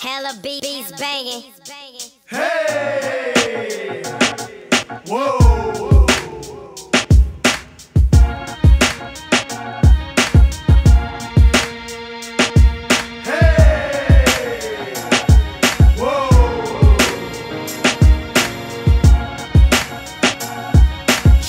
Hella beats banging. Hey! Whoa!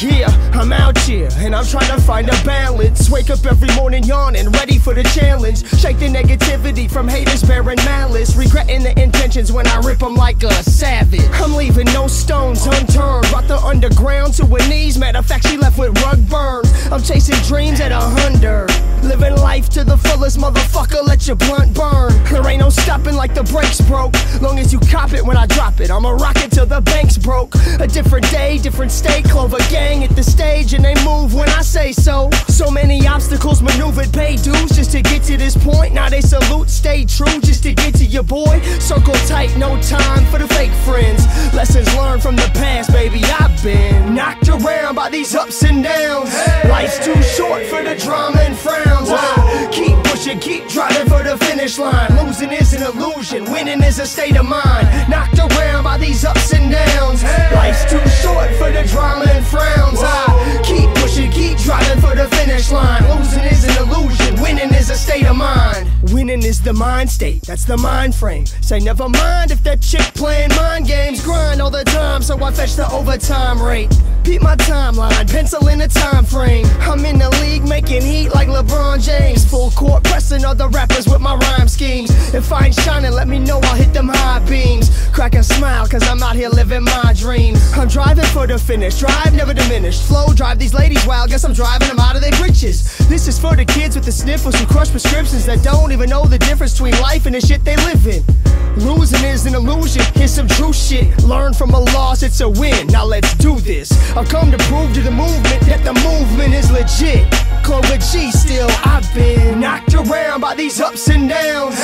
Yeah, I'm out here and I'm trying to find a balance. Wake up every morning yawning, ready for the challenge. Shake the negativity from haters bearing malice. Regretting the intentions when I rip them like a savage. I'm leaving no stones unturned. Brought the underground to her knees. Matter of fact, she left with rug burns. I'm chasing dreams at a hundred. Living life to the fullest, motherfucker. Let your blunt burn. There ain't no stopping like the brakes broke. Long as you cop it when I drop it, I'ma rock it till the bank's broke. A different day, different state. Clover gang at the stage and they move when I say so. So many obstacles maneuvered, pay dues just to get to this point. Now they salute, stay true just to get to your boy. Circle tight, no time for the fake friends. Lessons learned from the past, baby. I've been knocked around by these ups and downs. Life's too short for the drama and frowns. I keep pushing, keep driving for the finish line. Losing is an illusion, winning is a state of mind. Knocked around by these ups and downs. Life's too Winning is the mind state, that's the mind frame. Say never mind if that chick playing mind games. Grind all the time, so I fetch the overtime rate. Beat my timeline, pencil in a time frame. I'm in the league making heat like LeBron James. Full court pressing other rappers schemes. If I ain't shining, let me know I'll hit them high beams. Crack a smile, cause I'm out here living my dreams. I'm driving for the finish, drive never diminished. Flow, drive these ladies wild, guess I'm driving them out of their britches. This is for the kids with the sniffles who crush prescriptions that don't even know the difference between life and the shit they live in. Losing is an illusion, here's some true shit. Learn from a loss, it's a win. Now let's do this. I've come to prove to the movement that the movement is legit. Clover G still, I've been knocked around by these ups and downs.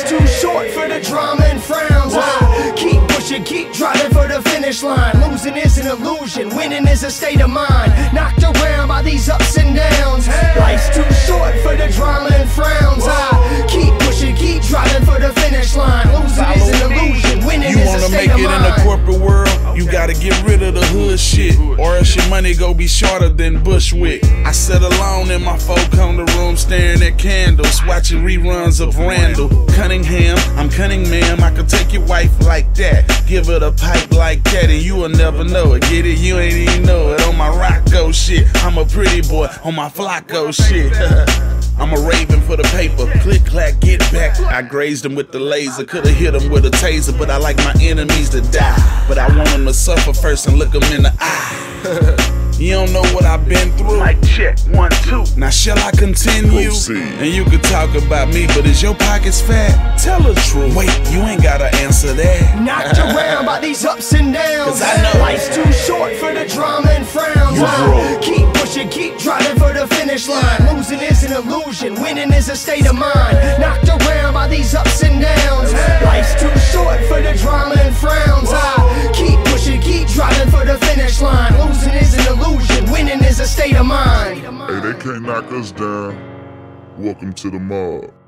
Life's too short for the drama and frowns. I keep pushing, keep driving for the finish line. Losing is an illusion, winning is a state of mind. Knocked around by these ups and downs. Life's too short for the drama and frowns. I keep pushing, keep driving for the finish line. Losing is an illusion, winning You is a wanna make it in the corporate world, you gotta get rid of the hood shit. Or else your money go be shorter than Bushwick. I sit alone in my four corner room staring at candles, watching reruns of Randall. Cunningham, I'm cunning ma'am, I could take your wife like that. Give her the pipe like that, and you will never know it. Get it? You ain't even know it. On my Rocco shit, I'm a pretty boy on my Flacco shit. I'm a raven for the paper. Click clack, get back. I grazed him with the laser. Could've hit him with a taser, but I like my enemies to die. But I want them to suffer first and look them in the eye. You don't know what I've been through. Like check one two. Now shall I continue? Proceed. And you could talk about me, but is your pockets fat? Tell the truth. Wait, you ain't gotta answer that. Knocked around by these ups and downs. 'Cause I know. life's too short for the drama and frowns. You keep pushing, keep driving for the finish line. Losing is an illusion, winning is a state of mind. Knocked around by these ups and downs. Life's too Hey, they can't knock us down. Welcome to the mob.